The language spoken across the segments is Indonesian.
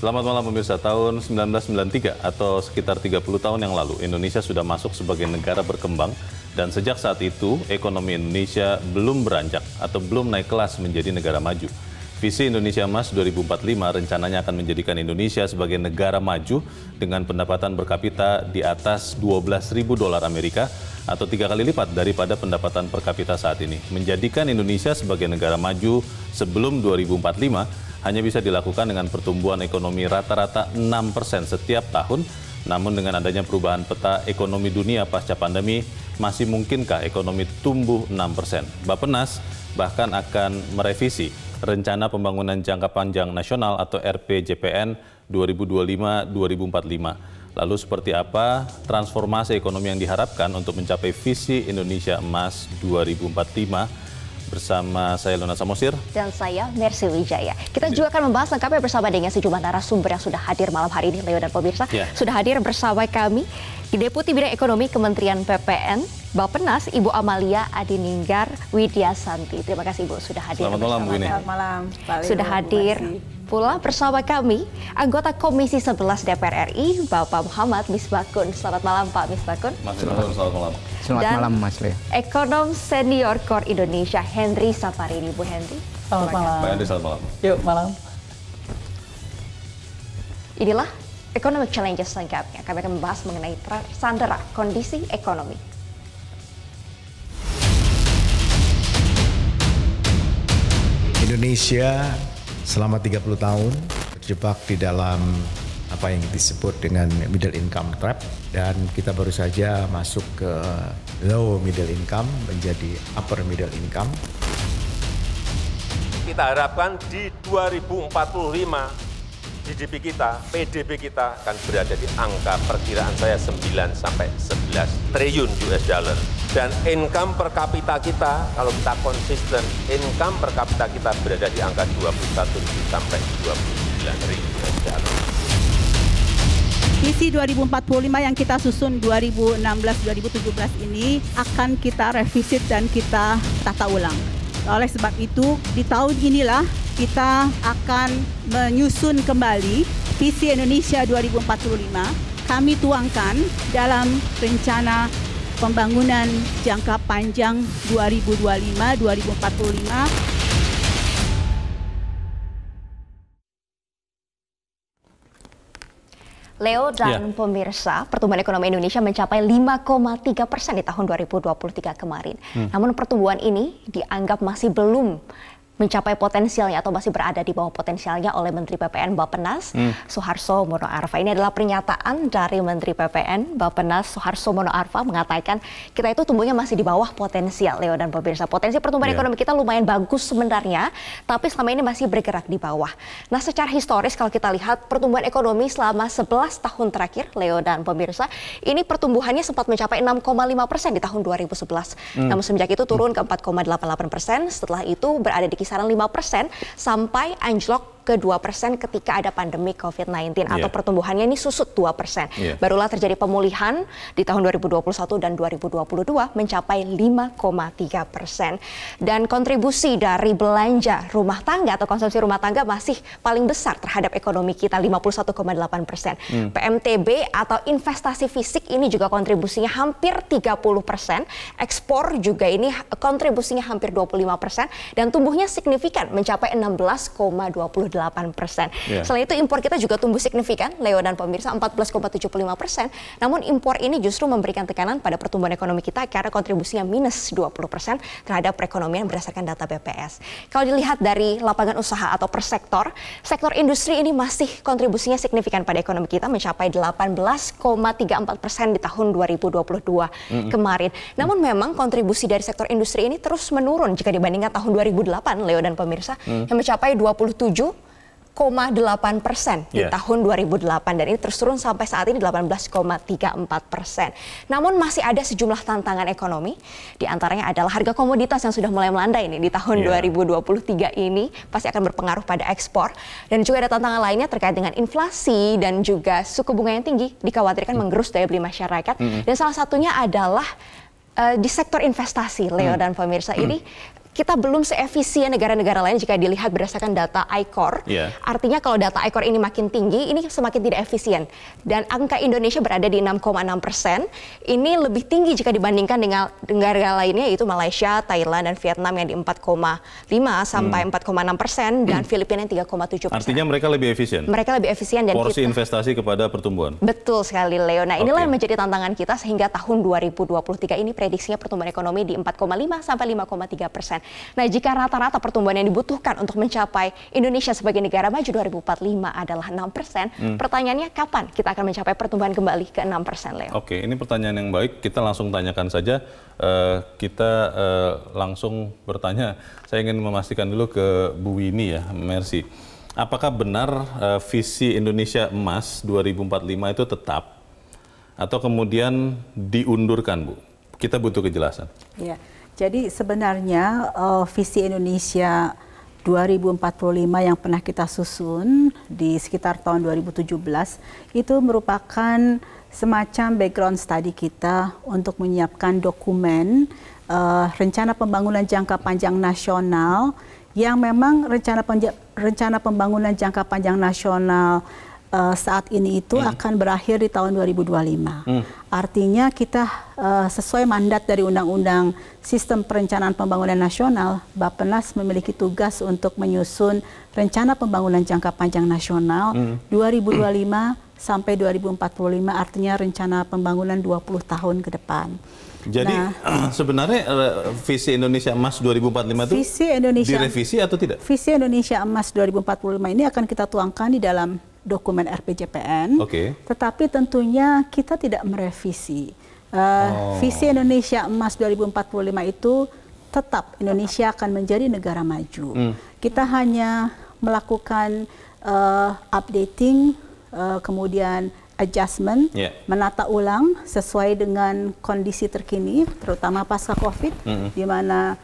Selamat malam pemirsa. Tahun 1993 atau sekitar 30 tahun yang lalu, Indonesia sudah masuk sebagai negara berkembang dan sejak saat itu ekonomi Indonesia belum beranjak atau belum naik kelas menjadi negara maju. Visi Indonesia Emas 2045 rencananya akan menjadikan Indonesia sebagai negara maju dengan pendapatan per kapita di atas 12.000 dolar Amerika atau tiga kali lipat daripada pendapatan per kapita saat ini. Menjadikan Indonesia sebagai negara maju sebelum 2045 hanya bisa dilakukan dengan pertumbuhan ekonomi rata-rata 6% setiap tahun. Namun dengan adanya perubahan peta ekonomi dunia pasca pandemi, masih mungkinkah ekonomi tumbuh 6%? Bapenas bahkan akan merevisi Rencana Pembangunan Jangka Panjang Nasional atau RPJPN 2025-2045. Lalu seperti apa transformasi ekonomi yang diharapkan untuk mencapai visi Indonesia Emas 2045? Bersama saya Luna Samosir dan saya Mercy Wijaya. Kita juga akan membahas lengkapnya bersama dengan sejumlah narasumber yang sudah hadir malam hari ini, Leo dan pemirsa. Ya. Sudah hadir bersama kami Deputi Bidang Ekonomi Kementerian PPN, Bapenas, Ibu Amalia Adininggar Widya Santi. Terima kasih Ibu sudah hadir. Selamat malam Bu Selamat malam. Sudah hadir pula bersama kami anggota Komisi 11 DPR RI Bapak Muhammad Misbakun. Selamat malam Pak Misbakun. Mas Misbakun, selamat malam. Selamat Dan malam Mas Lea. Ekonom Senior Core Indonesia Henry Saparini. Bu Henry. Selamat malam. Pak Henry selamat malam. Yuk malam. Inilah Economic Challenges selengkapnya. Kami akan membahas mengenai sandera kondisi ekonomi. Indonesia selama 30 tahun terjebak di dalam apa yang disebut dengan middle income trap dan kita baru saja masuk ke low middle income menjadi upper middle income. Kita harapkan di 2045 GDP kita, PDB kita akan berada di angka perkiraan saya 9 sampai 11 triliun US dollar dan income per kapita kita kalau kita konsisten income per kapita kita berada di angka 21 sampai 29 ribu Visi 2045 yang kita susun 2016-2017 ini akan kita revisit dan kita tata ulang. Oleh sebab itu, di tahun inilah kita akan menyusun kembali visi Indonesia 2045. Kami tuangkan dalam rencana pembangunan jangka panjang 2025-2045 Leo dan yeah. pemirsa, pertumbuhan ekonomi Indonesia mencapai 5,3 persen di tahun 2023 kemarin. Hmm. Namun pertumbuhan ini dianggap masih belum mencapai potensialnya atau masih berada di bawah potensialnya oleh Menteri PPN Bapenas hmm. Soeharto Mono Arfa. Ini adalah pernyataan dari Menteri PPN Bapenas Soeharto Mono Arfa mengatakan kita itu tumbuhnya masih di bawah potensial Leo dan pemirsa. Potensi pertumbuhan yeah. ekonomi kita lumayan bagus sebenarnya, tapi selama ini masih bergerak di bawah. Nah, secara historis kalau kita lihat pertumbuhan ekonomi selama 11 tahun terakhir Leo dan pemirsa, ini pertumbuhannya sempat mencapai 6,5 persen di tahun 2011. Hmm. Namun semenjak itu turun ke 4,88 persen, setelah itu berada di kisaran 5% sampai anjlok ke 2 persen ketika ada pandemi COVID-19 yeah. atau pertumbuhannya ini susut 2 persen. Yeah. Barulah terjadi pemulihan di tahun 2021 dan 2022 mencapai 5,3 persen. Dan kontribusi dari belanja rumah tangga atau konsumsi rumah tangga masih paling besar terhadap ekonomi kita 51,8 persen. Hmm. PMTB atau investasi fisik ini juga kontribusinya hampir 30 persen. Ekspor juga ini kontribusinya hampir 25 persen dan tumbuhnya signifikan mencapai 16,28 persen. Yeah. Selain itu impor kita juga tumbuh signifikan, Leo dan pemirsa 14,75 persen. Namun impor ini justru memberikan tekanan pada pertumbuhan ekonomi kita karena kontribusinya minus 20 persen terhadap perekonomian berdasarkan data BPS. Kalau dilihat dari lapangan usaha atau per sektor, sektor industri ini masih kontribusinya signifikan pada ekonomi kita mencapai 18,34 persen di tahun 2022 mm -hmm. kemarin. Namun memang kontribusi dari sektor industri ini terus menurun jika dibandingkan tahun 2008, Leo dan pemirsa, mm. yang mencapai 27 18 persen di yeah. tahun 2008 dan ini terus turun sampai saat ini 18,34 persen. Namun masih ada sejumlah tantangan ekonomi, di antaranya adalah harga komoditas yang sudah mulai melandai ini di tahun yeah. 2023 ini pasti akan berpengaruh pada ekspor dan juga ada tantangan lainnya terkait dengan inflasi dan juga suku bunga yang tinggi dikhawatirkan mm. menggerus daya beli masyarakat mm -hmm. dan salah satunya adalah uh, di sektor investasi Leo hmm. dan pemirsa hmm. ini kita belum seefisien negara-negara lain jika dilihat berdasarkan data ICOR. Yeah. Artinya kalau data ICOR ini makin tinggi, ini semakin tidak efisien. Dan angka Indonesia berada di 6,6 persen. Ini lebih tinggi jika dibandingkan dengan negara lainnya yaitu Malaysia, Thailand, dan Vietnam yang di 4,5 sampai 4,6 persen dan Filipina yang 3,7 persen. Artinya mereka lebih efisien. mereka lebih efisien dan Porsi kita investasi kepada pertumbuhan. Betul sekali Leo. Nah inilah Oke. yang menjadi tantangan kita sehingga tahun 2023 ini prediksinya pertumbuhan ekonomi di 4,5 sampai 5,3 persen. Nah jika rata-rata pertumbuhan yang dibutuhkan untuk mencapai Indonesia sebagai negara maju 2045 adalah 6 persen, Hmm. pertanyaannya kapan kita akan mencapai pertumbuhan kembali ke 6 persen Leo? Oke, ini pertanyaan yang baik. Kita langsung tanyakan saja. Eh, kita eh, langsung bertanya. Saya ingin memastikan dulu ke Bu Wini ya, Mercy. Apakah benar eh, visi Indonesia Emas 2045 itu tetap atau kemudian diundurkan, Bu? Kita butuh kejelasan. Ya, jadi sebenarnya uh, visi Indonesia 2045 yang pernah kita susun di sekitar tahun 2017 itu merupakan semacam background study kita untuk menyiapkan dokumen uh, rencana pembangunan jangka panjang nasional yang memang rencana rencana pembangunan jangka panjang nasional uh, saat ini itu akan berakhir di tahun 2025. Artinya kita uh, sesuai mandat dari Undang-Undang Sistem Perencanaan Pembangunan Nasional, Bappenas memiliki tugas untuk menyusun rencana pembangunan jangka panjang nasional 2025 sampai 2045 artinya rencana pembangunan 20 tahun ke depan. Jadi Nah. sebenarnya eh, visi Indonesia Emas 2045 itu Visi Indonesia direvisi atau tidak? Visi Indonesia Emas 2045 ini akan kita tuangkan di dalam dokumen RPJPN. Oke. Tetapi tentunya kita tidak merevisi. Uh, Visi Indonesia Emas 2045 itu tetap Indonesia akan menjadi negara maju. Kita hanya melakukan uh, updating, uh, kemudian adjustment, Yeah. menata ulang sesuai dengan kondisi terkini, terutama pasca COVID, di mana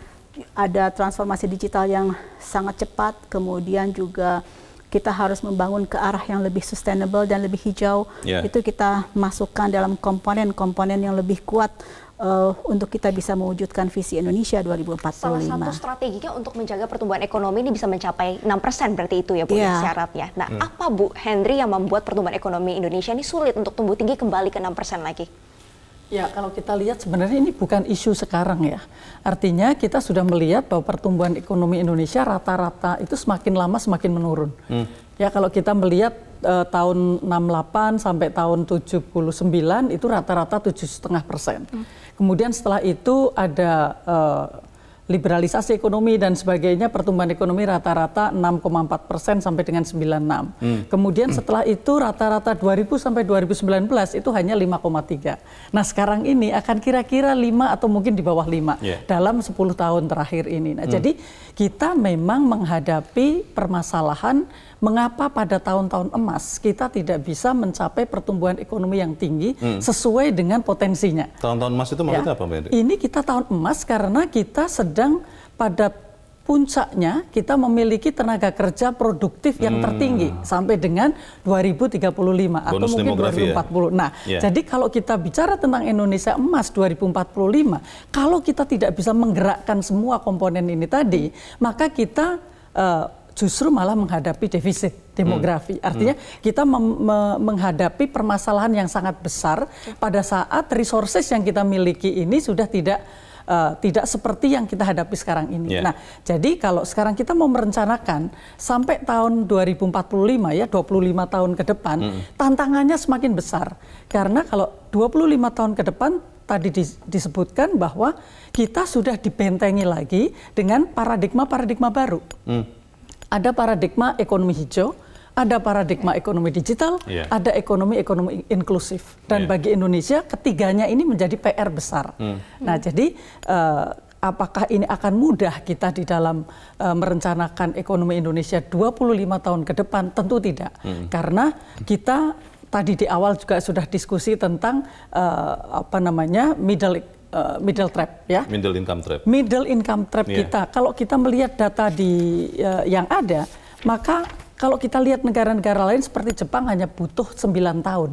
ada transformasi digital yang sangat cepat, kemudian juga kita harus membangun ke arah yang lebih sustainable dan lebih hijau. Yeah. Itu kita masukkan dalam komponen-komponen yang lebih kuat uh, untuk kita bisa mewujudkan visi Indonesia 2045. Salah satu strateginya untuk menjaga pertumbuhan ekonomi ini bisa mencapai 6 persen berarti itu ya Bu ya, Iya. syaratnya. Nah apa Bu Henry yang membuat pertumbuhan ekonomi Indonesia ini sulit untuk tumbuh tinggi kembali ke 6 persen lagi? Ya, kalau kita lihat sebenarnya ini bukan isu sekarang ya. Artinya kita sudah melihat bahwa pertumbuhan ekonomi Indonesia rata-rata itu semakin lama semakin menurun. Ya, kalau kita melihat eh, tahun 68 sampai tahun 79 itu rata-rata 7,5 persen. Kemudian setelah itu ada eh, liberalisasi ekonomi dan sebagainya pertumbuhan ekonomi rata-rata 6,4 persen sampai dengan 96. Kemudian setelah itu rata-rata 2000 sampai 2019 itu hanya 5,3. Nah sekarang ini akan kira-kira 5 atau mungkin di bawah 5 Yeah. dalam 10 tahun terakhir ini. Nah jadi kita memang menghadapi permasalahan mengapa pada tahun-tahun emas kita tidak bisa mencapai pertumbuhan ekonomi yang tinggi sesuai dengan potensinya. Tahun-tahun emas itu maksudnya apa, Mbak? Ini kita tahun emas karena kita sedang pada puncaknya kita memiliki tenaga kerja produktif yang tertinggi sampai dengan 2035 atau Hmm. Bonus mungkin demografi ya? 2040. Nah, Ya. jadi kalau kita bicara tentang Indonesia emas 2045, kalau kita tidak bisa menggerakkan semua komponen ini tadi, maka kita eh, justru malah menghadapi defisit demografi. Artinya kita mem- me- menghadapi permasalahan yang sangat besar pada saat resources yang kita miliki ini sudah tidak eh, tidak seperti yang kita hadapi sekarang ini. Yeah. Nah, jadi kalau sekarang kita mau merencanakan sampai tahun 2045 ya 25 tahun ke depan, tantangannya semakin besar. Karena kalau 25 tahun ke depan tadi dis- disebutkan bahwa kita sudah dibentengi lagi dengan paradigma-paradigma baru. Ada paradigma ekonomi hijau, ada paradigma ekonomi digital, Iya. ada ekonomi-ekonomi inklusif. Dan Iya. bagi Indonesia ketiganya ini menjadi PR besar. Nah, jadi eh, apakah ini akan mudah kita di dalam eh, merencanakan ekonomi Indonesia 25 tahun ke depan? Tentu tidak. Karena kita tadi di awal juga sudah diskusi tentang eh, apa namanya middle middle trap ya Middle income trap. middle income trap Iya. kita. Kalau kita melihat data di eh, yang ada, maka kalau kita lihat negara-negara lain seperti Jepang hanya butuh 9 tahun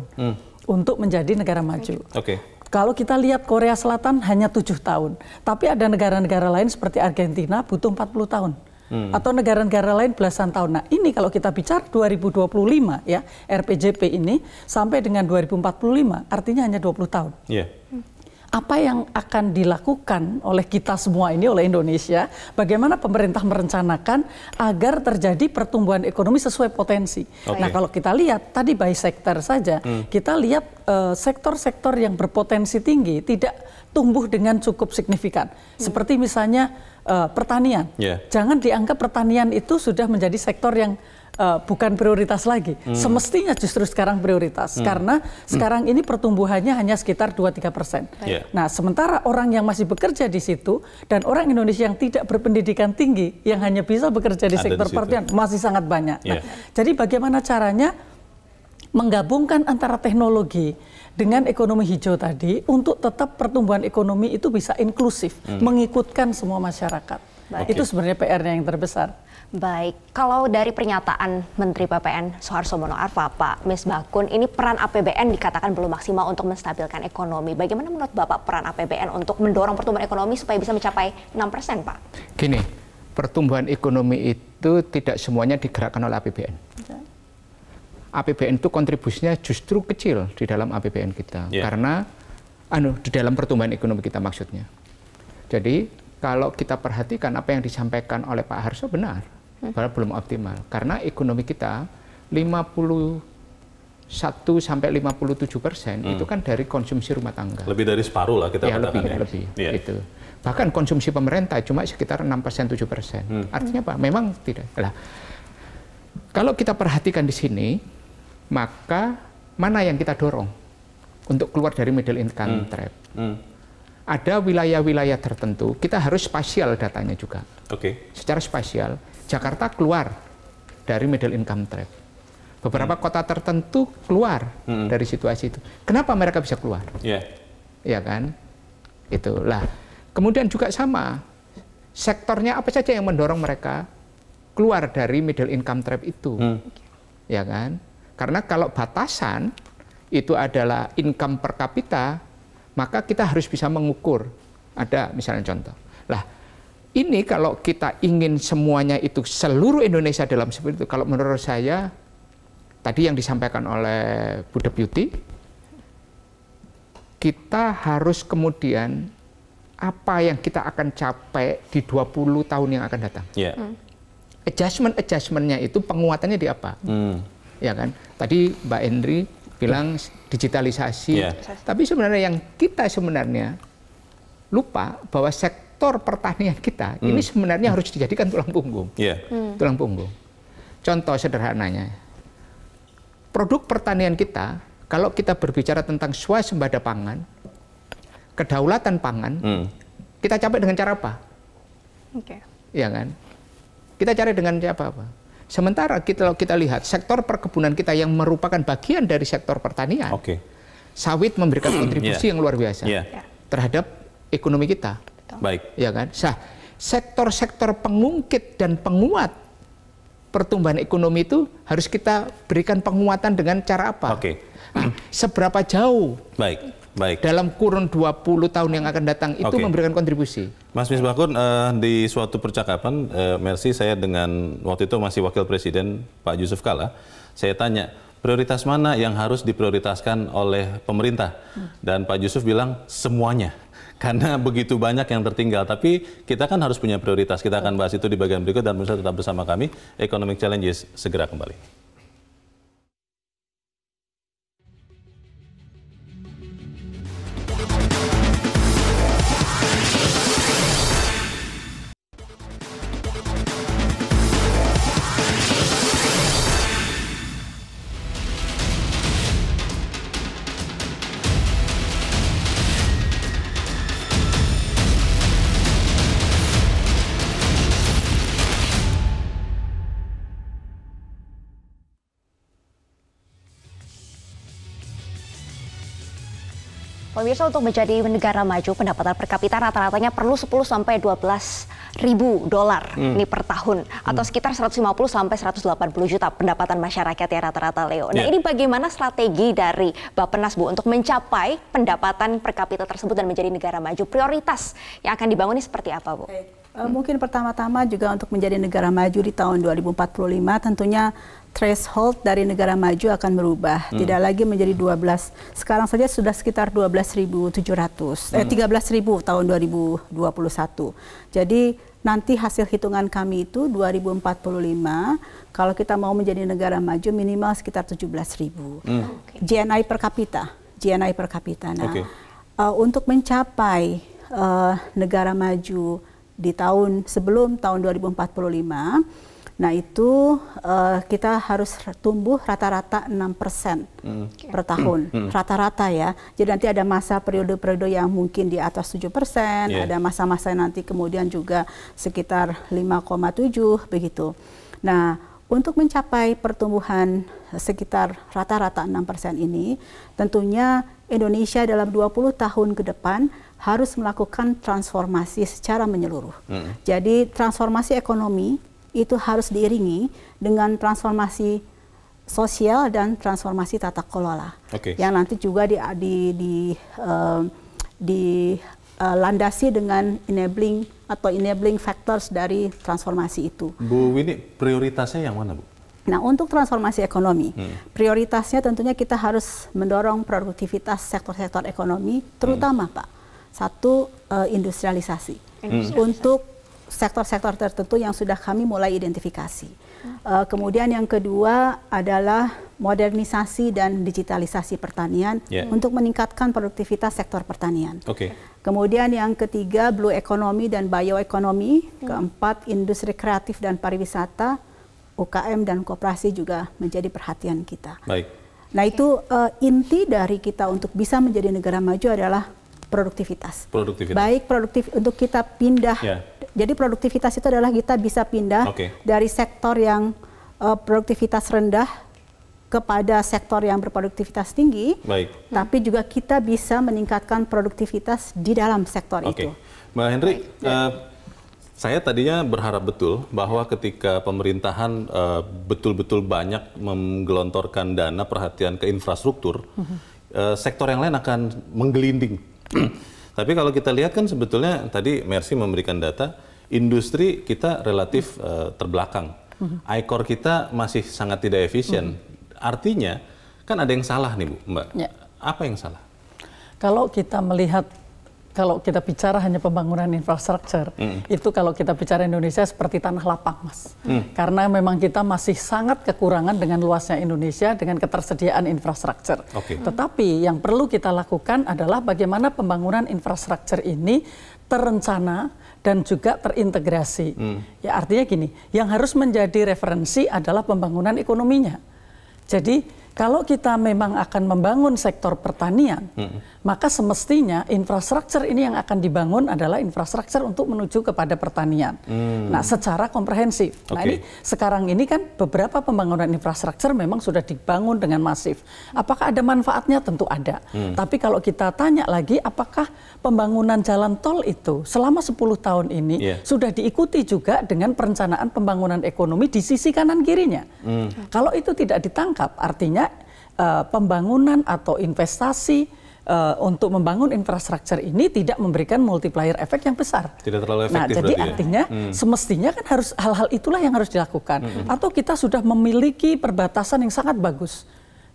untuk menjadi negara maju. Oke. Kalau kita lihat Korea Selatan hanya tujuh tahun, tapi ada negara-negara lain seperti Argentina butuh 40 tahun. Hmm. Atau negara-negara lain belasan tahun. Nah ini kalau kita bicara 2025 ya RPJP ini sampai dengan 2045 artinya hanya 20 tahun. Yeah apa yang akan dilakukan oleh kita semua ini oleh Indonesia bagaimana pemerintah merencanakan agar terjadi pertumbuhan ekonomi sesuai potensi. Okay. Nah, kalau kita lihat tadi by sektor saja, hmm. kita lihat eh, sektor-sektor uh, yang berpotensi tinggi tidak tumbuh dengan cukup signifikan. Hmm. Seperti misalnya uh, pertanian. Yeah. Jangan dianggap pertanian itu sudah menjadi sektor yang uh, bukan prioritas lagi. Hmm. Semestinya justru sekarang prioritas hmm. karena hmm. sekarang ini pertumbuhannya hanya sekitar 2-3 persen. Yeah. Nah, sementara orang yang masih bekerja di situ dan orang Indonesia yang tidak berpendidikan tinggi yang hanya bisa bekerja di Ada sektor pertanian masih sangat banyak. Yeah. Nah, jadi bagaimana caranya menggabungkan antara teknologi dengan ekonomi hijau tadi untuk tetap pertumbuhan ekonomi itu bisa inklusif, hmm. mengikutkan semua masyarakat. Baik. Itu sebenarnya PR-nya yang terbesar. Baik, kalau dari pernyataan Menteri PPN Soeharto Mono Arfa, Pak Bakun, ini peran APBN dikatakan belum maksimal untuk menstabilkan ekonomi. Bagaimana menurut Bapak peran APBN untuk mendorong pertumbuhan ekonomi supaya bisa mencapai 6 persen, Pak? Gini, pertumbuhan ekonomi itu tidak semuanya digerakkan oleh APBN. APBN itu kontribusinya justru kecil di dalam APBN kita, yeah. karena anu di dalam pertumbuhan ekonomi kita maksudnya. Jadi kalau kita perhatikan apa yang disampaikan oleh Pak Harso benar padahal belum optimal. Karena ekonomi kita 51 sampai 57 persen hmm. itu kan dari konsumsi rumah tangga. Lebih dari separuh lah kita ya, lebih, ya. lebih yeah. itu. Bahkan konsumsi pemerintah cuma sekitar 6 persen 7 persen. Hmm. Artinya apa? Memang tidak. Lah, kalau kita perhatikan di sini, maka mana yang kita dorong untuk keluar dari middle income hmm. trap? Hmm. Ada wilayah-wilayah tertentu, kita harus spasial datanya juga. Oke. Okay. Secara spasial, Jakarta keluar dari middle income trap. Beberapa hmm. kota tertentu keluar hmm. dari situasi itu. Kenapa mereka bisa keluar? Yeah. Ya kan? Itulah. Kemudian juga sama. Sektornya apa saja yang mendorong mereka keluar dari middle income trap itu? Hmm. Ya kan? Karena kalau batasan itu adalah income per kapita, maka kita harus bisa mengukur. Ada misalnya contoh. Lah, ini kalau kita ingin semuanya itu seluruh Indonesia dalam seperti itu, kalau menurut saya tadi yang disampaikan oleh Bu Deputi, kita harus kemudian apa yang kita akan capai di 20 tahun yang akan datang. Yeah. Hmm. Adjustment adjustmentnya itu penguatannya di apa? Hmm. Ya kan? Tadi Mbak Endri bilang digitalisasi, yeah. tapi sebenarnya yang kita sebenarnya lupa bahwa sektor pertanian kita hmm. ini sebenarnya harus dijadikan tulang punggung. Yeah. Hmm. Tulang punggung. Contoh sederhananya, produk pertanian kita, kalau kita berbicara tentang swasembada pangan, kedaulatan pangan, hmm. kita capai dengan cara apa? Oke. Okay. Ya kan? Kita cari dengan cara apa? Sementara kita kita lihat sektor perkebunan kita yang merupakan bagian dari sektor pertanian, okay. sawit memberikan kontribusi yeah. yang luar biasa yeah. terhadap ekonomi kita. Baik. Ya kan? Sah. Sektor-sektor pengungkit dan penguat pertumbuhan ekonomi itu harus kita berikan penguatan dengan cara apa? Oke. Nah, seberapa jauh? Baik. Baik. Dalam kurun 20 tahun yang akan datang itu okay. memberikan kontribusi. Mas Misbahkun, uh, di suatu percakapan, uh, Mercy saya dengan waktu itu masih Wakil Presiden Pak Yusuf Kala, saya tanya, prioritas mana yang harus diprioritaskan oleh pemerintah? Dan Pak Yusuf bilang semuanya karena begitu banyak yang tertinggal. Tapi kita kan harus punya prioritas. Kita akan bahas itu di bagian berikut dan bisa tetap bersama kami. Economic Challenges segera kembali. Pemirsa untuk menjadi negara maju pendapatan per kapita rata-ratanya perlu 10 sampai 12 ribu dolar hmm. ini per tahun atau hmm. sekitar 150 sampai 180 juta pendapatan masyarakat ya rata-rata Leo. Nah, yeah. ini bagaimana strategi dari Bappenas Bu untuk mencapai pendapatan per kapita tersebut dan menjadi negara maju? Prioritas yang akan dibangun ini seperti apa, Bu? Uh, mungkin pertama-tama juga untuk menjadi negara maju di tahun 2045 tentunya threshold dari negara maju akan berubah. Hmm. Tidak lagi menjadi 12. Sekarang saja sudah sekitar 12.700. Hmm. Eh 13.000 tahun 2021. Jadi nanti hasil hitungan kami itu 2045 kalau kita mau menjadi negara maju minimal sekitar 17.000. Hmm. GNI per kapita, GNI per kapita. Nah, okay. uh, untuk mencapai uh, negara maju di tahun sebelum tahun 2045 Nah itu uh, kita harus tumbuh rata-rata 6 persen hmm. per tahun, hmm. rata-rata ya. Jadi nanti ada masa periode-periode yang mungkin di atas 7 persen, yeah. ada masa-masa nanti kemudian juga sekitar 5,7 begitu. Nah untuk mencapai pertumbuhan sekitar rata-rata 6 persen ini, tentunya Indonesia dalam 20 tahun ke depan harus melakukan transformasi secara menyeluruh. Hmm. Jadi transformasi ekonomi itu harus diiringi dengan transformasi sosial dan transformasi tata kelola. Okay. Yang nanti juga di di di, uh, di uh, landasi dengan enabling atau enabling factors dari transformasi itu. Bu Winnie, prioritasnya yang mana, Bu? Nah, untuk transformasi ekonomi, hmm. prioritasnya tentunya kita harus mendorong produktivitas sektor-sektor ekonomi, terutama hmm. Pak satu uh, industrialisasi hmm. untuk sektor-sektor tertentu yang sudah kami mulai identifikasi. Uh, kemudian yang kedua adalah modernisasi dan digitalisasi pertanian yeah. untuk meningkatkan produktivitas sektor pertanian. Okay. Kemudian yang ketiga blue economy dan bioekonomi. Hmm. Keempat industri kreatif dan pariwisata, UKM dan koperasi juga menjadi perhatian kita. Baik. Nah itu uh, inti dari kita untuk bisa menjadi negara maju adalah produktivitas. Produktivitas. Baik produktif untuk kita pindah. Yeah. Jadi produktivitas itu adalah kita bisa pindah okay. dari sektor yang uh, produktivitas rendah kepada sektor yang berproduktivitas tinggi. Baik. Tapi juga kita bisa meningkatkan produktivitas di dalam sektor okay. itu. Mbak Henry, uh, saya tadinya berharap betul bahwa ketika pemerintahan uh, betul-betul banyak menggelontorkan dana perhatian ke infrastruktur, uh -huh. uh, sektor yang lain akan menggelinding Tapi kalau kita lihat kan sebetulnya tadi Mercy memberikan data, industri kita relatif uh, terbelakang. Uh-huh. ICOR kita masih sangat tidak efisien. Uh-huh. Artinya kan ada yang salah nih Bu, Mbak. Ya. Apa yang salah? Kalau kita melihat kalau kita bicara hanya pembangunan infrastruktur, mm. itu kalau kita bicara Indonesia seperti tanah lapang, Mas. Mm. Karena memang kita masih sangat kekurangan dengan luasnya Indonesia dengan ketersediaan infrastruktur. Okay. Tetapi yang perlu kita lakukan adalah bagaimana pembangunan infrastruktur ini terencana dan juga terintegrasi. Mm. Ya artinya gini, yang harus menjadi referensi adalah pembangunan ekonominya. Jadi kalau kita memang akan membangun sektor pertanian, hmm. Maka semestinya infrastruktur ini yang akan dibangun adalah infrastruktur untuk menuju kepada pertanian. Hmm. Nah, secara komprehensif. Okay. Nah, ini sekarang ini kan beberapa pembangunan infrastruktur memang sudah dibangun dengan masif. Apakah ada manfaatnya? Tentu ada. Hmm. Tapi kalau kita tanya lagi, apakah pembangunan jalan tol itu selama 10 tahun ini yeah. sudah diikuti juga dengan perencanaan pembangunan ekonomi di sisi kanan kirinya? Hmm. Kalau itu tidak ditangkap, artinya uh, pembangunan atau investasi uh, untuk membangun infrastruktur ini tidak memberikan multiplier efek yang besar. Tidak terlalu efektif. Nah, jadi ya? artinya hmm. semestinya kan harus hal-hal itulah yang harus dilakukan. Hmm. Atau kita sudah memiliki perbatasan yang sangat bagus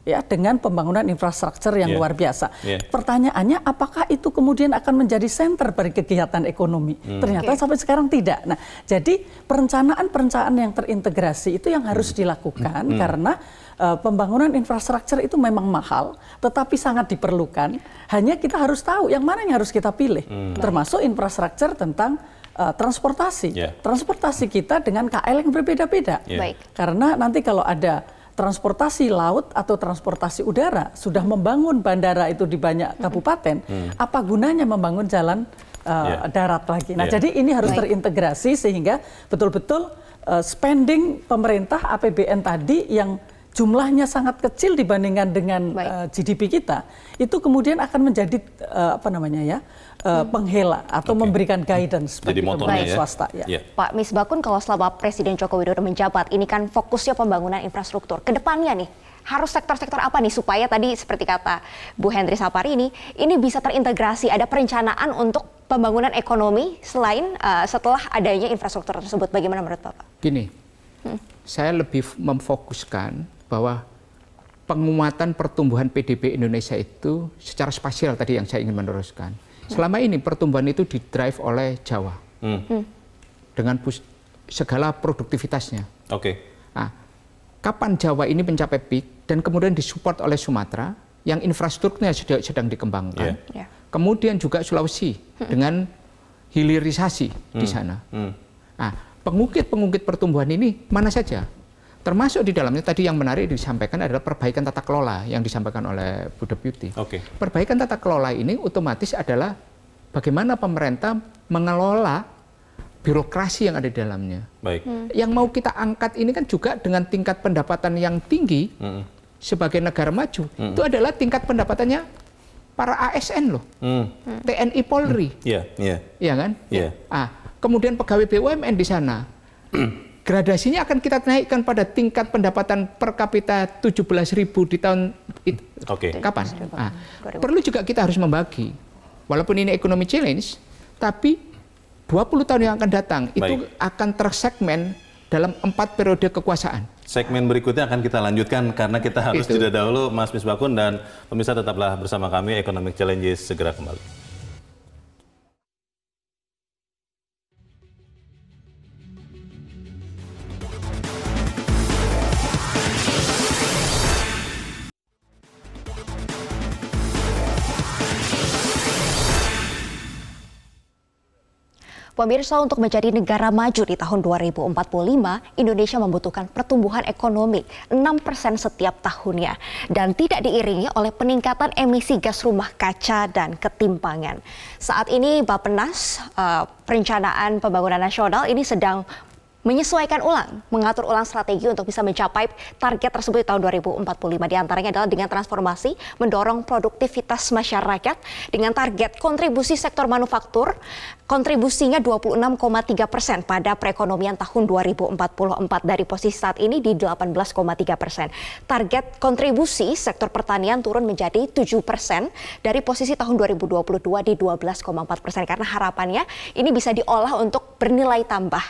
ya dengan pembangunan infrastruktur yang yeah. luar biasa. Yeah. Pertanyaannya apakah itu kemudian akan menjadi center bagi kegiatan ekonomi? Hmm. Ternyata okay. sampai sekarang tidak. Nah, jadi perencanaan-perencanaan yang terintegrasi itu yang harus hmm. dilakukan hmm. karena uh, pembangunan infrastruktur itu memang mahal, tetapi sangat diperlukan. Hanya kita harus tahu yang mana yang harus kita pilih, hmm. termasuk infrastruktur tentang uh, transportasi. Yeah. Transportasi kita dengan KL yang berbeda-beda. Yeah. Karena nanti kalau ada transportasi laut atau transportasi udara sudah membangun bandara itu di banyak kabupaten, hmm. apa gunanya membangun jalan uh, eh, yeah. darat lagi? Nah, yeah. jadi ini harus Baik. terintegrasi sehingga betul-betul uh, spending pemerintah APBN tadi yang jumlahnya sangat kecil dibandingkan dengan uh, eh, GDP kita, itu kemudian akan menjadi uh, apa namanya ya uh, penghela atau okay. memberikan guidance bagi pemerintah ya? swasta. Ya. Yeah. Pak Misbakun, kalau selama Presiden Joko Widodo menjabat, ini kan fokusnya pembangunan infrastruktur. Ke depannya nih, harus sektor-sektor apa nih supaya tadi seperti kata Bu Hendri Sapari ini, ini bisa terintegrasi, ada perencanaan untuk pembangunan ekonomi selain uh, setelah adanya infrastruktur tersebut. Bagaimana menurut Bapak? Gini, hmm. saya lebih memfokuskan bahwa penguatan pertumbuhan PDB Indonesia itu secara spasial tadi yang saya ingin meneruskan. Selama ini pertumbuhan itu didrive oleh Jawa hmm. hmm. dengan segala produktivitasnya. Oke. Okay. Nah, kapan Jawa ini mencapai peak dan kemudian disupport oleh Sumatera yang infrastrukturnya sedang, sedang dikembangkan. Yeah. Yeah. Kemudian juga Sulawesi hmm. dengan hilirisasi hmm. di sana. Hmm. Nah, pengukit-pengukit pertumbuhan ini mana saja? Termasuk di dalamnya tadi yang menarik disampaikan adalah perbaikan tata kelola yang disampaikan oleh Bu Deputi. Okay. Perbaikan tata kelola ini otomatis adalah bagaimana pemerintah mengelola birokrasi yang ada di dalamnya. Baik. Hmm. Yang mau kita angkat ini kan juga dengan tingkat pendapatan yang tinggi hmm. sebagai negara maju. Hmm. Itu adalah tingkat pendapatannya para ASN loh, hmm. TNI Polri. Iya, hmm. yeah, iya. Yeah. kan? Iya. Yeah. Ah, kemudian pegawai BUMN di sana gradasinya akan kita naikkan pada tingkat pendapatan per kapita 17.000 di tahun itu. Okay. Kapan? Nah, perlu juga kita harus membagi. Walaupun ini ekonomi challenge, tapi 20 tahun yang akan datang Baik. itu akan tersegmen dalam empat periode kekuasaan. Segmen berikutnya akan kita lanjutkan karena kita harus jeda dahulu Mas Misbakun dan pemirsa tetaplah bersama kami Economic Challenges segera kembali. Pemirsa untuk menjadi negara maju di tahun 2045, Indonesia membutuhkan pertumbuhan ekonomi 6% setiap tahunnya dan tidak diiringi oleh peningkatan emisi gas rumah kaca dan ketimpangan. Saat ini Bappenas, uh, Perencanaan Pembangunan Nasional ini sedang menyesuaikan ulang, mengatur ulang strategi untuk bisa mencapai target tersebut di tahun 2045. Di antaranya adalah dengan transformasi, mendorong produktivitas masyarakat dengan target kontribusi sektor manufaktur, kontribusinya 26,3 persen pada perekonomian tahun 2044 dari posisi saat ini di 18,3 persen. Target kontribusi sektor pertanian turun menjadi 7 persen dari posisi tahun 2022 di 12,4 persen karena harapannya ini bisa diolah untuk bernilai tambah.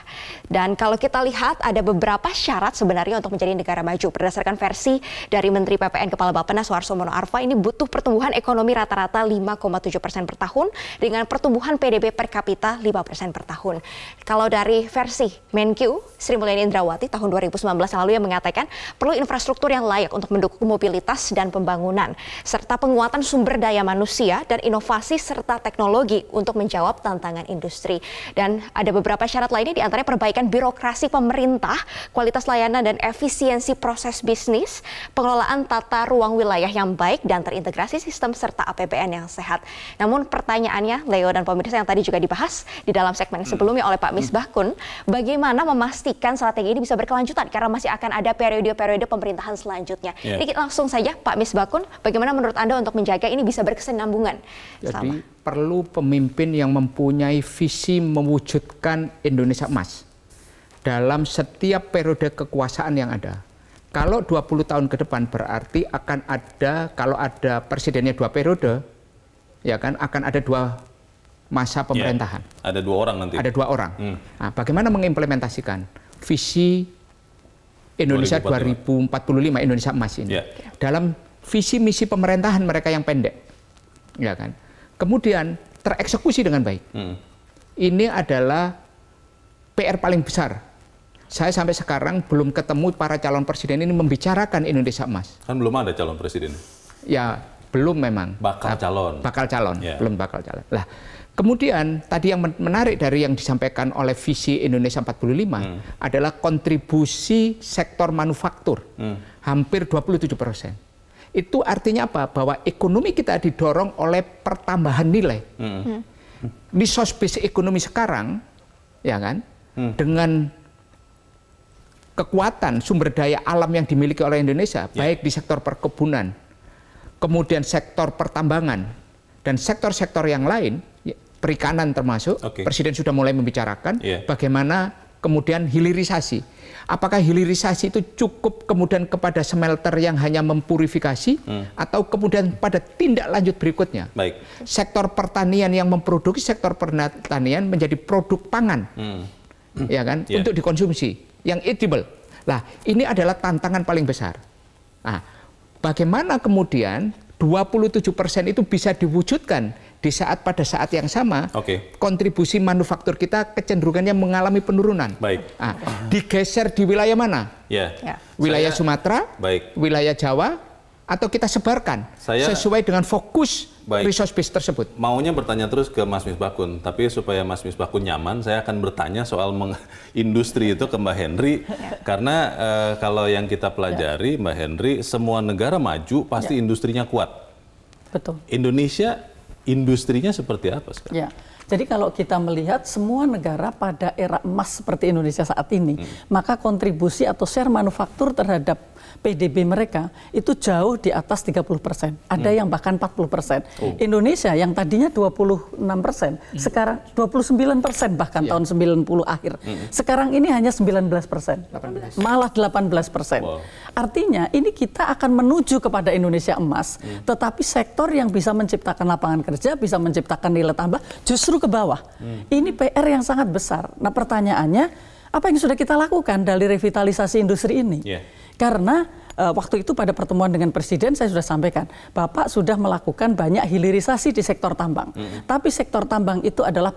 Dan kalau kita lihat ada beberapa syarat sebenarnya untuk menjadi negara maju. Berdasarkan versi dari Menteri PPN Kepala Bappenas Suharto Mono Arfa ini butuh pertumbuhan ekonomi rata-rata 5,7 persen per tahun dengan pertumbuhan PDB per kapita 5 persen per tahun. Kalau dari versi Menkyu Sri Mulyani Indrawati tahun 2019 lalu yang mengatakan perlu infrastruktur yang layak untuk mendukung mobilitas dan pembangunan serta penguatan sumber daya manusia dan inovasi serta teknologi untuk menjawab tantangan industri. Dan ada beberapa syarat lainnya di antaranya perbaikan birokrasi pemerintah, kualitas layanan dan efisiensi proses bisnis, pengelolaan tata ruang wilayah yang baik dan terintegrasi sistem serta APBN yang sehat. Namun pertanyaannya, Leo dan pemirsa yang tadi juga dibahas di dalam segmen hmm. sebelumnya oleh Pak Misbah Kun, bagaimana memastikan strategi ini bisa berkelanjutan karena masih akan ada periode-periode pemerintahan selanjutnya. Yeah. Jadi langsung saja Pak Misbah Kun, bagaimana menurut Anda untuk menjaga ini bisa berkesinambungan? Jadi sama? perlu pemimpin yang mempunyai visi mewujudkan Indonesia emas dalam setiap periode kekuasaan yang ada. Kalau 20 tahun ke depan berarti akan ada kalau ada presidennya dua periode, ya kan akan ada dua masa ya, pemerintahan. Yeah, ada dua orang nanti. Ada dua orang. Hmm. Nah, bagaimana mengimplementasikan visi Indonesia 2045, 2045 Indonesia emas ini yeah. dalam visi misi pemerintahan mereka yang pendek, ya kan. Kemudian tereksekusi dengan baik. Hmm. Ini adalah PR paling besar saya sampai sekarang belum ketemu para calon presiden ini membicarakan Indonesia emas. Kan belum ada calon presiden. Ya, belum memang. Bakal calon. Bakal calon, yeah. belum bakal calon. Lah, kemudian tadi yang menarik dari yang disampaikan oleh visi Indonesia 45 hmm. adalah kontribusi sektor manufaktur. Hmm. Hampir 27 persen. Itu artinya apa? Bahwa ekonomi kita didorong oleh pertambahan nilai. Hmm. Hmm. Resource base ekonomi sekarang, ya kan, hmm. dengan kekuatan sumber daya alam yang dimiliki oleh Indonesia, ya. baik di sektor perkebunan, kemudian sektor pertambangan, dan sektor-sektor yang lain, perikanan termasuk, okay. Presiden sudah mulai membicarakan yeah. bagaimana kemudian hilirisasi. Apakah hilirisasi itu cukup kemudian kepada smelter yang hanya mempurifikasi hmm. atau kemudian pada tindak lanjut berikutnya? Baik. Sektor pertanian yang memproduksi sektor pertanian menjadi produk pangan. Hmm. Ya kan? Yeah. Untuk dikonsumsi yang edible. Nah, ini adalah tantangan paling besar. Nah, bagaimana kemudian 27 persen itu bisa diwujudkan di saat pada saat yang sama okay. kontribusi manufaktur kita kecenderungannya mengalami penurunan. Baik. Nah, digeser di wilayah mana? Yeah. Ya. Wilayah Saya, Sumatera, baik. wilayah Jawa, atau kita sebarkan Saya, sesuai dengan fokus baik. resource base tersebut. Maunya bertanya terus ke Mas Misbakun, tapi supaya Mas Misbakun nyaman, saya akan bertanya soal industri itu ke Mbak Henry, ya. karena uh, kalau yang kita pelajari, ya. Mbak Henry, semua negara maju pasti ya. industrinya kuat. Betul. Indonesia industrinya seperti apa sekarang? Ya. Jadi kalau kita melihat semua negara pada era emas seperti Indonesia saat ini, hmm. maka kontribusi atau share manufaktur terhadap PDB mereka itu jauh di atas 30 persen. Ada hmm. yang bahkan 40 persen. Oh. Indonesia yang tadinya 26 persen, hmm. sekarang 29 persen bahkan yeah. tahun 90 akhir. Hmm. Sekarang ini hanya 19 persen, malah 18 persen. Wow. Artinya ini kita akan menuju kepada Indonesia emas, hmm. tetapi sektor yang bisa menciptakan lapangan kerja, bisa menciptakan nilai tambah justru ke bawah. Hmm. Ini PR yang sangat besar. Nah pertanyaannya, apa yang sudah kita lakukan dari revitalisasi industri ini? Yeah. Karena uh, waktu itu pada pertemuan dengan Presiden saya sudah sampaikan, Bapak sudah melakukan banyak hilirisasi di sektor tambang. Mm -hmm. Tapi sektor tambang itu adalah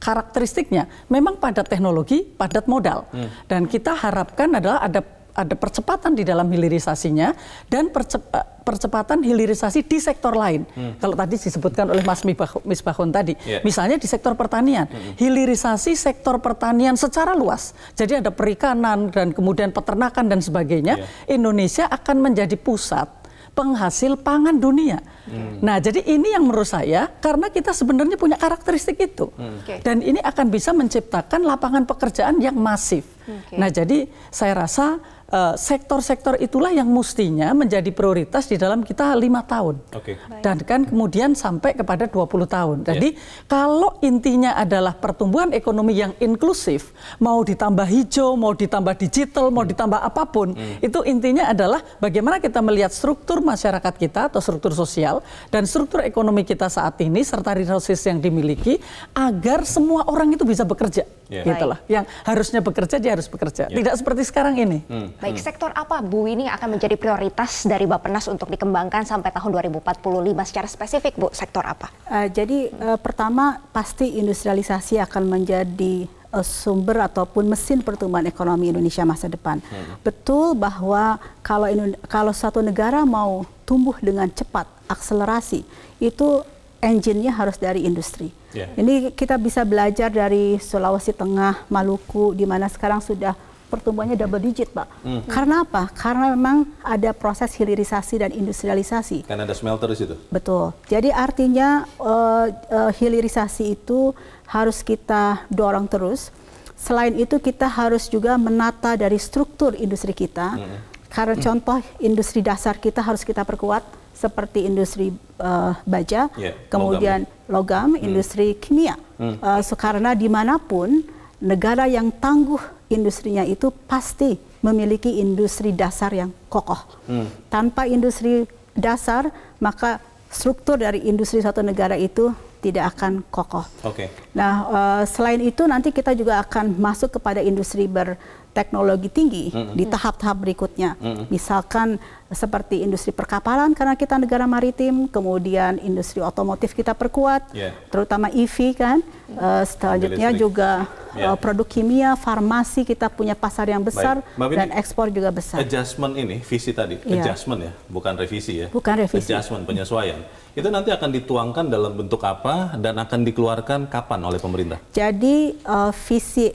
karakteristiknya memang padat teknologi, padat modal. Mm. Dan kita harapkan adalah ada ada percepatan di dalam hilirisasinya dan percepat percepatan hilirisasi di sektor lain. Hmm. Kalau tadi disebutkan oleh Mas Misbahun tadi, yeah. misalnya di sektor pertanian, hmm. hilirisasi sektor pertanian secara luas. Jadi ada perikanan dan kemudian peternakan dan sebagainya. Yeah. Indonesia akan menjadi pusat penghasil pangan dunia. Hmm. Nah, jadi ini yang menurut saya karena kita sebenarnya punya karakteristik itu. Hmm. Okay. Dan ini akan bisa menciptakan lapangan pekerjaan yang masif. Okay. Nah, jadi saya rasa Eh, sektor-sektor uh, itulah yang mestinya menjadi prioritas di dalam kita lima tahun. Okay. Dan kan kemudian sampai kepada 20 tahun. Ya. Jadi yeah. kalau intinya adalah pertumbuhan ekonomi yang inklusif, mau ditambah hijau, mau ditambah digital, mau ditambah apa pun, hmm. itu intinya adalah bagaimana kita melihat struktur masyarakat kita atau struktur sosial dan struktur ekonomi kita saat ini serta resources yang dimiliki agar semua orang itu bisa bekerja. Yeah. Gitulah. Yang harusnya bekerja dia harus bekerja. Yeah. Tidak seperti sekarang ini. Hmm. Baik, hmm. sektor apa Bu ini akan menjadi prioritas dari Bappenas untuk dikembangkan sampai tahun 2045 secara spesifik Bu, sektor apa? Uh, jadi uh, pertama pasti industrialisasi akan menjadi uh, sumber ataupun mesin pertumbuhan ekonomi Indonesia masa depan. Hmm. Betul bahwa kalau kalau satu negara mau tumbuh dengan cepat, akselerasi, itu engine-nya harus dari industri. Yeah. Ini kita bisa belajar dari Sulawesi Tengah, Maluku, di mana sekarang sudah pertumbuhannya double digit, Pak. Hmm. Karena apa? Karena memang ada proses hilirisasi dan industrialisasi. Karena ada smelter di situ. Betul. Jadi artinya uh, uh, hilirisasi itu harus kita dorong terus. Selain itu kita harus juga menata dari struktur industri kita. Hmm. Karena hmm. contoh industri dasar kita harus kita perkuat seperti industri uh, baja, yeah, kemudian logam, logam hmm. industri kimia. Hmm. Uh, so, karena di mana pun negara yang tangguh industrinya itu pasti memiliki industri dasar yang kokoh. Hmm. Tanpa industri dasar, maka struktur dari industri satu negara itu tidak akan kokoh. Okay. Nah, uh, selain itu nanti kita juga akan masuk kepada industri berteknologi tinggi mm -hmm. di tahap-tahap berikutnya. Mm -hmm. Misalkan seperti industri perkapalan karena kita negara maritim, kemudian industri otomotif kita perkuat, yeah. terutama EV kan. Uh, selanjutnya juga yeah. uh, produk kimia, farmasi kita punya pasar yang besar Baik. dan ekspor juga besar. Adjustment ini visi tadi, yeah. adjustment ya, bukan revisi ya. Bukan revisi. Adjustment penyesuaian. Itu nanti akan dituangkan dalam bentuk apa dan akan dikeluarkan kapan oleh pemerintah? Jadi uh, visi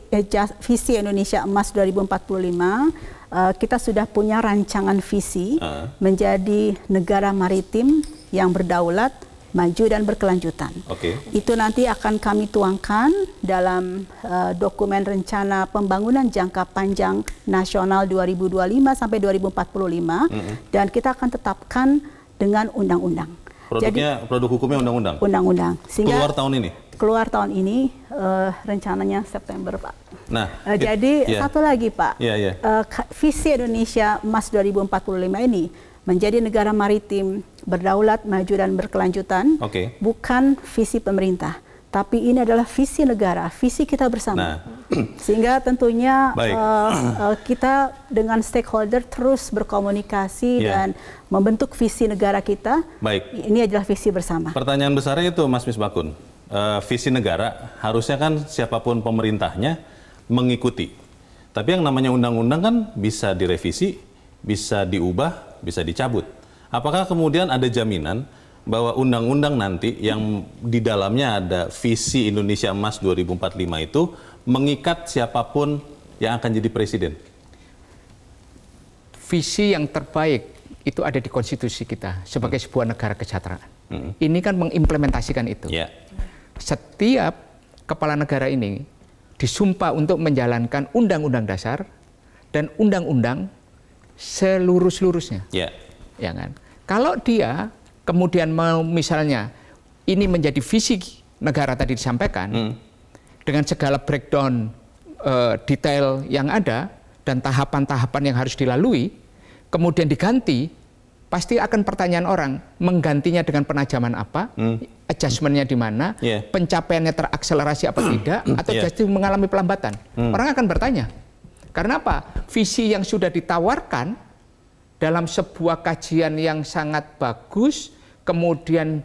visi Indonesia Emas 2045 Uh, kita sudah punya rancangan visi uh. menjadi negara maritim yang berdaulat, maju dan berkelanjutan. Okay. Itu nanti akan kami tuangkan dalam uh, dokumen rencana pembangunan jangka panjang nasional 2025 sampai 2045 mm -hmm. dan kita akan tetapkan dengan undang-undang. Produknya Jadi, produk hukumnya undang-undang. Undang-undang. Keluar tahun ini. Keluar tahun ini uh, rencananya September, Pak. Nah, uh, it, jadi yeah. satu lagi Pak, yeah, yeah. Uh, visi Indonesia Emas 2045 ini menjadi negara maritim berdaulat, maju dan berkelanjutan, okay. bukan visi pemerintah, tapi ini adalah visi negara, visi kita bersama. Nah. Sehingga tentunya uh, uh, kita dengan stakeholder terus berkomunikasi yeah. dan membentuk visi negara kita. Baik. Ini adalah visi bersama. Pertanyaan besarnya itu, Mas Misbakun, uh, visi negara harusnya kan siapa pun pemerintahnya mengikuti. Tapi yang namanya undang-undang kan bisa direvisi, bisa diubah, bisa dicabut. Apakah kemudian ada jaminan bahwa undang-undang nanti yang di dalamnya ada visi Indonesia Emas 2045 itu mengikat siapa pun yang akan jadi presiden? Visi yang terbaik itu ada di konstitusi kita sebagai hmm. sebuah negara kesejahteraan. Hmm. Ini kan mengimplementasikan itu. Yeah. Setiap kepala negara ini disumpah untuk menjalankan undang-undang dasar dan undang-undang seluruh-seluruhnya. Yeah. Ya kan? Kalau dia kemudian mau misalnya ini menjadi visi negara tadi disampaikan hmm. dengan segala breakdown uh, detail yang ada dan tahapan-tahapan yang harus dilalui, kemudian diganti, pasti akan pertanyaan orang menggantinya dengan penajaman apa, hmm. adjustmentnya di mana, yeah. pencapaiannya terakselerasi apa tidak, atau yeah. justru mengalami pelambatan. Hmm. Orang akan bertanya. Karena apa? Visi yang sudah ditawarkan dalam sebuah kajian yang sangat bagus, kemudian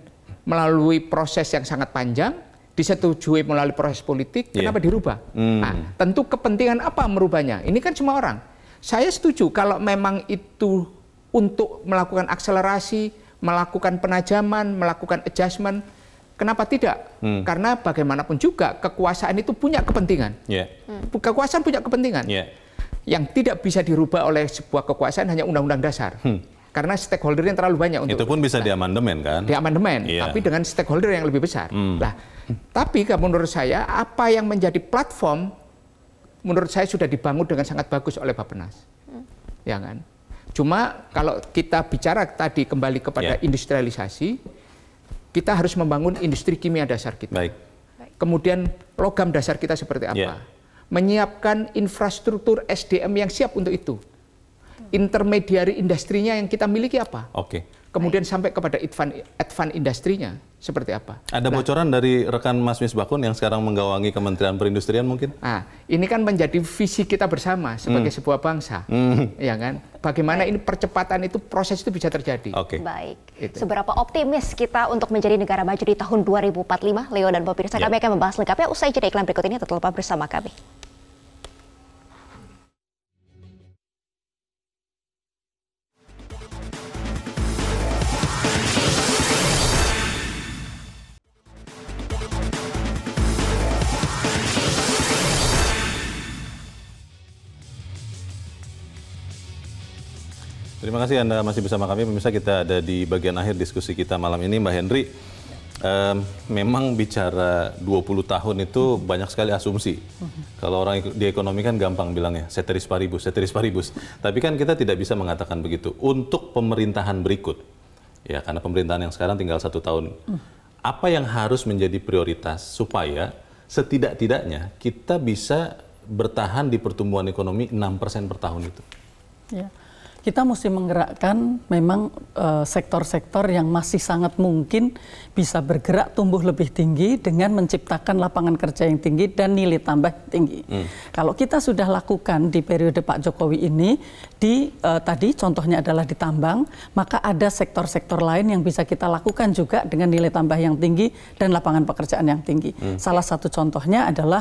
melalui proses yang sangat panjang, disetujui melalui proses politik, yeah. kenapa dirubah? Hmm. Nah, tentu kepentingan apa merubahnya? Ini kan semua orang. Saya setuju kalau memang itu untuk melakukan akselerasi, melakukan penajaman, melakukan adjustment. Kenapa tidak? Hmm. Karena bagaimanapun juga kekuasaan itu punya kepentingan. Yeah. Hmm. Kekuasaan punya kepentingan. Yeah. Yang tidak bisa dirubah oleh sebuah kekuasaan hanya undang-undang dasar. Hmm. Karena stakeholdernya terlalu banyak untuk itu pun bisa nah, diamandemen kan? Diamandemen, yeah. tapi dengan stakeholder yang lebih besar. Hmm. Nah, tapi menurut saya apa yang menjadi platform menurut saya sudah dibangun dengan sangat bagus oleh Bapenas. Hmm. Ya kan? Cuma kalau kita bicara tadi kembali kepada yeah. industrialisasi, kita harus membangun industri kimia dasar kita. Baik. Kemudian logam dasar kita seperti apa? Yeah. Menyiapkan infrastruktur SDM yang siap untuk itu. Intermediari industrinya yang kita miliki apa? Oke. Okay kemudian sampai kepada advance, advance industrinya seperti apa. Ada nah, bocoran dari rekan Mas Misbakun yang sekarang menggawangi Kementerian Perindustrian mungkin? Ah, ini kan menjadi visi kita bersama sebagai hmm. sebuah bangsa, hmm. ya kan? Bagaimana Baik. ini percepatan itu proses itu bisa terjadi. Oke. Okay. Baik. Itu. Seberapa optimis kita untuk menjadi negara maju di tahun 2045, Leo dan pemirsa ya. kami akan membahas lengkapnya usai jeda iklan berikut ini tetap bersama kami. Terima kasih Anda masih bersama kami. Pemirsa kita ada di bagian akhir diskusi kita malam ini. Mbak Henry, um, memang bicara 20 tahun itu banyak sekali asumsi. Kalau orang di ekonomi kan gampang bilangnya, ceteris paribus, ceteris paribus. Tapi kan kita tidak bisa mengatakan begitu. Untuk pemerintahan berikut, ya karena pemerintahan yang sekarang tinggal satu tahun, apa yang harus menjadi prioritas supaya setidak-tidaknya kita bisa bertahan di pertumbuhan ekonomi 6% per tahun itu? Ya kita mesti menggerakkan memang eh, sektor-sektor uh, yang masih sangat mungkin bisa bergerak tumbuh lebih tinggi dengan menciptakan lapangan kerja yang tinggi dan nilai tambah tinggi. Hmm. Kalau kita sudah lakukan di periode Pak Jokowi ini di uh, tadi contohnya adalah di tambang, maka ada sektor-sektor lain yang bisa kita lakukan juga dengan nilai tambah yang tinggi dan lapangan pekerjaan yang tinggi. Hmm. Salah satu contohnya adalah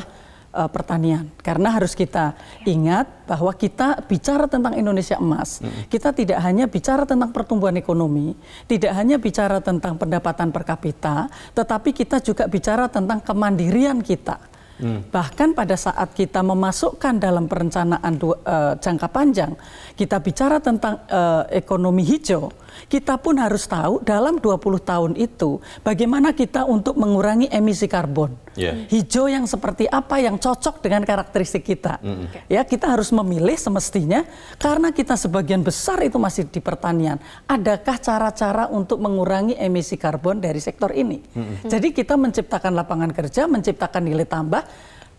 uh, pertanian. Karena harus kita ingat bahwa kita bicara tentang Indonesia emas, hmm. kita tidak hanya bicara tentang pertumbuhan ekonomi, tidak hanya bicara tentang pendapatan per kapita, tetapi kita juga bicara tentang kemandirian kita Hmm. Bahkan pada saat kita memasukkan dalam perencanaan dua, uh, jangka panjang, kita bicara tentang uh, ekonomi hijau, kita pun harus tahu dalam 20 tahun itu bagaimana kita untuk mengurangi emisi karbon. Yeah. Hijau yang seperti apa yang cocok dengan karakteristik kita. Mm. Ya, kita harus memilih semestinya karena kita sebagian besar itu masih di pertanian. Adakah cara-cara untuk mengurangi emisi karbon dari sektor ini? Mm. Jadi kita menciptakan lapangan kerja, menciptakan nilai tambah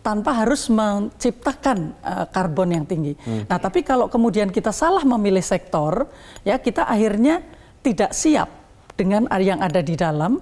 tanpa harus menciptakan uh, karbon yang tinggi. Hmm. Nah, tapi kalau kemudian kita salah memilih sektor, ya kita akhirnya tidak siap dengan yang ada di dalam.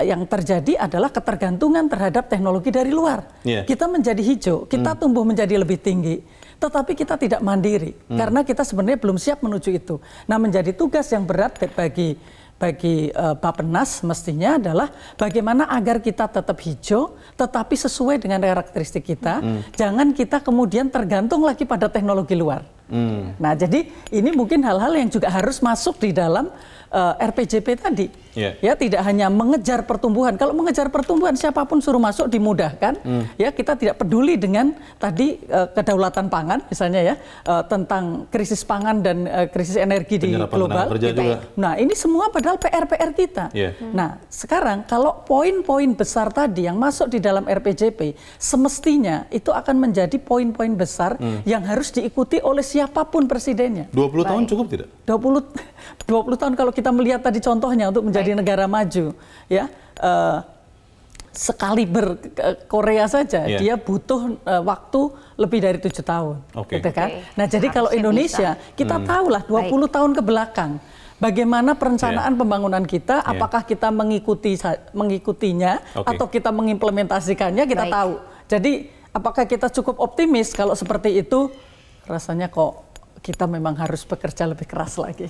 Yang terjadi adalah ketergantungan terhadap teknologi dari luar. Yeah. Kita menjadi hijau, kita hmm. tumbuh menjadi lebih tinggi, tetapi kita tidak mandiri hmm. karena kita sebenarnya belum siap menuju itu. Nah, menjadi tugas yang berat bagi bagi uh, Bapenas mestinya adalah bagaimana agar kita tetap hijau tetapi sesuai dengan karakteristik kita. Hmm. Jangan kita kemudian tergantung lagi pada teknologi luar. Hmm. Nah, jadi ini mungkin hal-hal yang juga harus masuk di dalam uh, eh, RPJP tadi. Yeah. Ya, tidak hanya mengejar pertumbuhan. Kalau mengejar pertumbuhan siapa pun suruh masuk dimudahkan. Mm. Ya, kita tidak peduli dengan tadi uh, kedaulatan pangan misalnya ya, uh, tentang krisis pangan dan uh, krisis energi di global. Kita, juga. Nah, ini semua padahal PR-PR kita. Yeah. Mm. Nah, sekarang kalau poin-poin besar tadi yang masuk di dalam RPJP semestinya itu akan menjadi poin-poin besar mm. yang harus diikuti oleh siapa pun presidennya. 20 Baik. tahun cukup tidak? 20 20 tahun kalau kita melihat tadi contohnya untuk menjadi Baik. negara maju, ya uh, sekali ber Korea saja yeah. dia butuh uh, waktu lebih dari tujuh tahun, okay. gitu kan? Okay. Nah jadi Harusnya kalau Indonesia bisa. kita hmm. tahulah 20 Baik. tahun ke belakang bagaimana perencanaan yeah. pembangunan kita, yeah. apakah kita mengikuti mengikutinya okay. atau kita mengimplementasikannya kita Baik. tahu. Jadi apakah kita cukup optimis kalau seperti itu? Rasanya kok kita memang harus bekerja lebih keras lagi.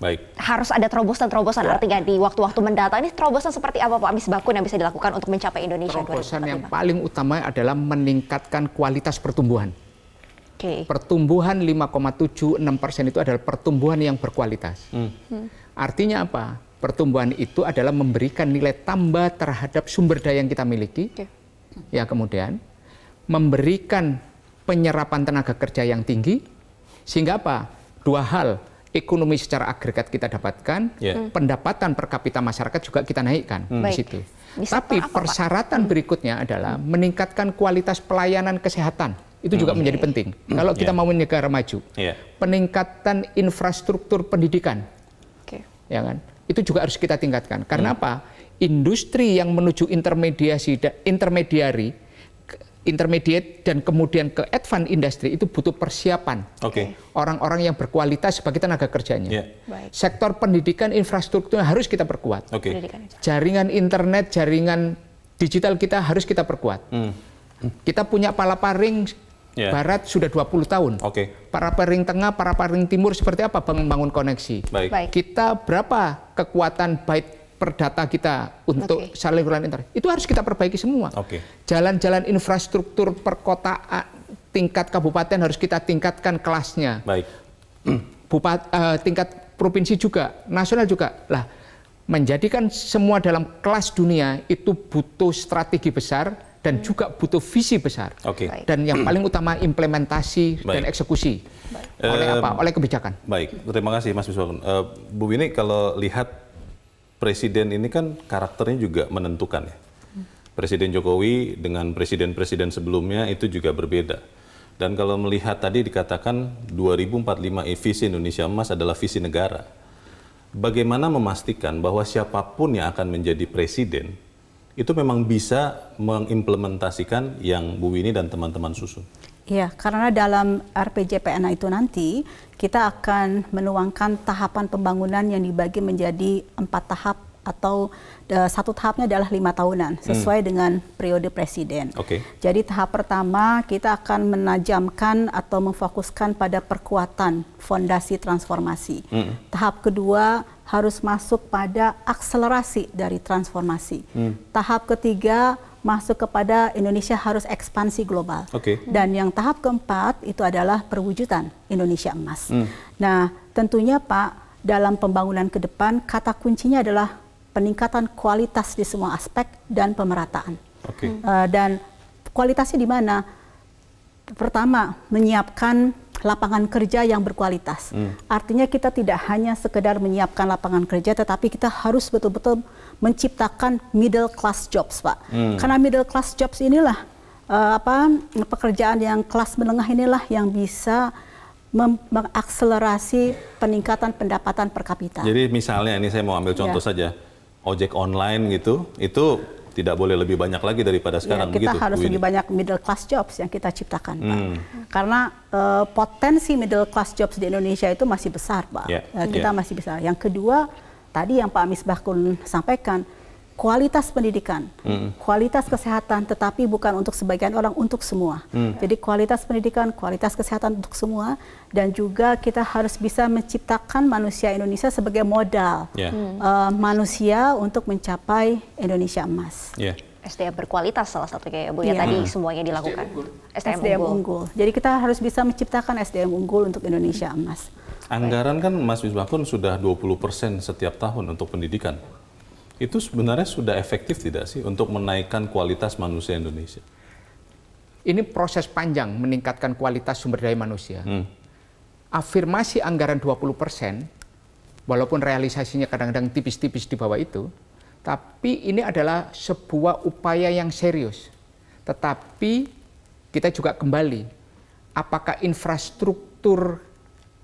Baik. Harus ada terobosan-terobosan ya. artinya di waktu-waktu mendatang ini terobosan seperti apa Pak Misbakun yang bisa dilakukan untuk mencapai Indonesia Terobosan yang paling utama adalah meningkatkan kualitas pertumbuhan. Okay. Pertumbuhan 5,76 persen itu adalah pertumbuhan yang berkualitas. Hmm. Hmm. Artinya apa? Pertumbuhan itu adalah memberikan nilai tambah terhadap sumber daya yang kita miliki. Okay. Ya kemudian memberikan penyerapan tenaga kerja yang tinggi sehingga apa? Dua hal ekonomi secara agregat kita dapatkan, yeah. pendapatan per kapita masyarakat juga kita naikkan hmm. di situ. Bisa Tapi apa, persyaratan Pak? Hmm. berikutnya adalah hmm. meningkatkan kualitas pelayanan kesehatan. Itu juga hmm. menjadi penting. Hmm. Kalau kita yeah. mau negara maju, yeah. peningkatan infrastruktur pendidikan, okay. ya kan? Itu juga harus kita tingkatkan. Karena hmm. apa? Industri yang menuju intermediasi, intermediari intermediate dan kemudian ke advance industri itu butuh persiapan. Oke. Okay. Orang-orang yang berkualitas sebagai tenaga kerjanya. Yeah. Sektor pendidikan infrastruktur harus kita perkuat. Okay. Jaringan internet, jaringan digital kita harus kita perkuat. Hmm. Kita punya palaparing yeah. barat sudah 20 tahun. Oke. Okay. Palaparing tengah, palaparing timur seperti apa membangun koneksi? Baik. Baik. Kita berapa kekuatan baik per data kita untuk okay. saling internet itu harus kita perbaiki semua. Okay. Jalan-jalan infrastruktur perkotaan tingkat kabupaten harus kita tingkatkan kelasnya. Baik. Bupat, uh, tingkat provinsi juga, nasional juga. Lah, menjadikan semua dalam kelas dunia itu butuh strategi besar dan hmm. juga butuh visi besar. Okay. Dan yang paling utama implementasi Baik. dan eksekusi. Baik. Oleh apa? Oleh kebijakan. Baik, terima kasih Mas Wiswakun. Uh, Bu Wini kalau lihat presiden ini kan karakternya juga menentukan ya. Presiden Jokowi dengan presiden-presiden sebelumnya itu juga berbeda. Dan kalau melihat tadi dikatakan 2045 visi Indonesia Emas adalah visi negara. Bagaimana memastikan bahwa siapa pun yang akan menjadi presiden itu memang bisa mengimplementasikan yang Bu Wini dan teman-teman susun? Ya, karena dalam RPJPNA itu nanti kita akan menuangkan tahapan pembangunan yang dibagi menjadi empat tahap atau uh, satu tahapnya adalah lima tahunan sesuai hmm. dengan periode presiden. Okay. Jadi tahap pertama kita akan menajamkan atau memfokuskan pada perkuatan fondasi transformasi. Hmm. Tahap kedua harus masuk pada akselerasi dari transformasi. Hmm. Tahap ketiga masuk kepada Indonesia harus ekspansi global. Okay. Dan yang tahap keempat itu adalah perwujudan Indonesia emas. Hmm. Nah, tentunya Pak, dalam pembangunan ke depan kata kuncinya adalah peningkatan kualitas di semua aspek dan pemerataan. Okay. Uh, dan kualitasnya di mana? Pertama, menyiapkan lapangan kerja yang berkualitas. Hmm. Artinya kita tidak hanya sekedar menyiapkan lapangan kerja, tetapi kita harus betul-betul menciptakan middle class jobs, Pak. Hmm. Karena middle class jobs inilah uh, apa pekerjaan yang kelas menengah inilah yang bisa mengakselerasi peningkatan pendapatan per kapita. Jadi misalnya ini saya mau ambil contoh ya. saja, ojek online gitu, itu tidak boleh lebih banyak lagi daripada ya, sekarang. Ya, kita begitu, harus lebih banyak middle class jobs yang kita ciptakan, hmm. Pak. Karena uh, potensi middle class jobs di Indonesia itu masih besar, Pak. Yeah. Uh, kita yeah. masih besar. Yang kedua, tadi yang Pak Misbahkun sampaikan, kualitas pendidikan, hmm. kualitas kesehatan, tetapi bukan untuk sebagian orang, untuk semua. Hmm. Jadi kualitas pendidikan, kualitas kesehatan untuk semua, dan juga kita harus bisa menciptakan manusia Indonesia sebagai modal yeah. uh, manusia untuk mencapai Indonesia emas. Yeah. SDM berkualitas salah satunya ya Bu ya, ya tadi semuanya dilakukan. SDM, SDM unggul. unggul. Jadi kita harus bisa menciptakan SDM unggul untuk Indonesia emas. Anggaran kan Mas Wisbakun sudah 20% setiap tahun untuk pendidikan itu sebenarnya sudah efektif tidak sih untuk menaikkan kualitas manusia Indonesia? Ini proses panjang meningkatkan kualitas sumber daya manusia. Hmm. Afirmasi anggaran 20 persen, walaupun realisasinya kadang-kadang tipis-tipis di bawah itu, tapi ini adalah sebuah upaya yang serius. Tetapi kita juga kembali, apakah infrastruktur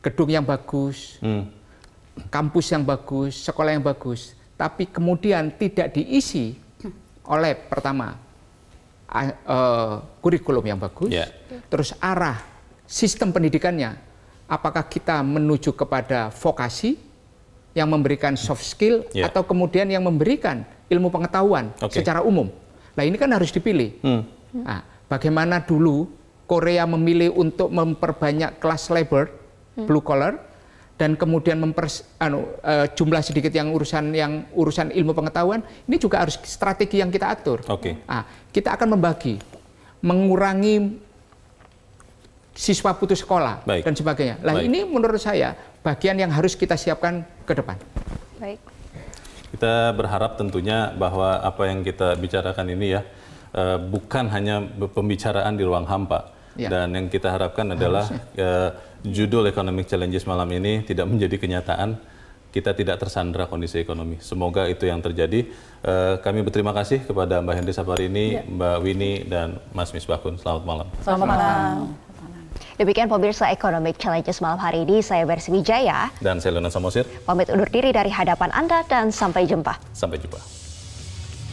gedung yang bagus, hmm. kampus yang bagus, sekolah yang bagus, tapi kemudian tidak diisi oleh pertama uh, kurikulum yang bagus, yeah. terus arah sistem pendidikannya, apakah kita menuju kepada vokasi yang memberikan soft skill yeah. atau kemudian yang memberikan ilmu pengetahuan okay. secara umum. Nah ini kan harus dipilih. Hmm. Nah, bagaimana dulu Korea memilih untuk memperbanyak kelas labor, hmm. blue collar, dan kemudian mempers, anu, uh, jumlah sedikit yang urusan yang urusan ilmu pengetahuan ini juga harus strategi yang kita atur. Oke. Okay. Nah, kita akan membagi, mengurangi siswa putus sekolah Baik. dan sebagainya. Lah ini menurut saya bagian yang harus kita siapkan ke depan. Baik. Kita berharap tentunya bahwa apa yang kita bicarakan ini ya uh, bukan hanya pembicaraan di ruang hampa Ya. Dan yang kita harapkan adalah uh, judul Economic Challenges malam ini tidak menjadi kenyataan. Kita tidak tersandra kondisi ekonomi. Semoga itu yang terjadi. Uh, kami berterima kasih kepada Mbak Hendri Saparini, ya. Mbak Winnie, dan Mas Misbahkun. Selamat malam. Selamat malam. Demikian pemirsa Economic Challenges malam hari ini. Saya Bersi Wijaya. Dan saya Luna Samosir. Pamit undur diri dari hadapan Anda dan sampai jumpa. Sampai jumpa.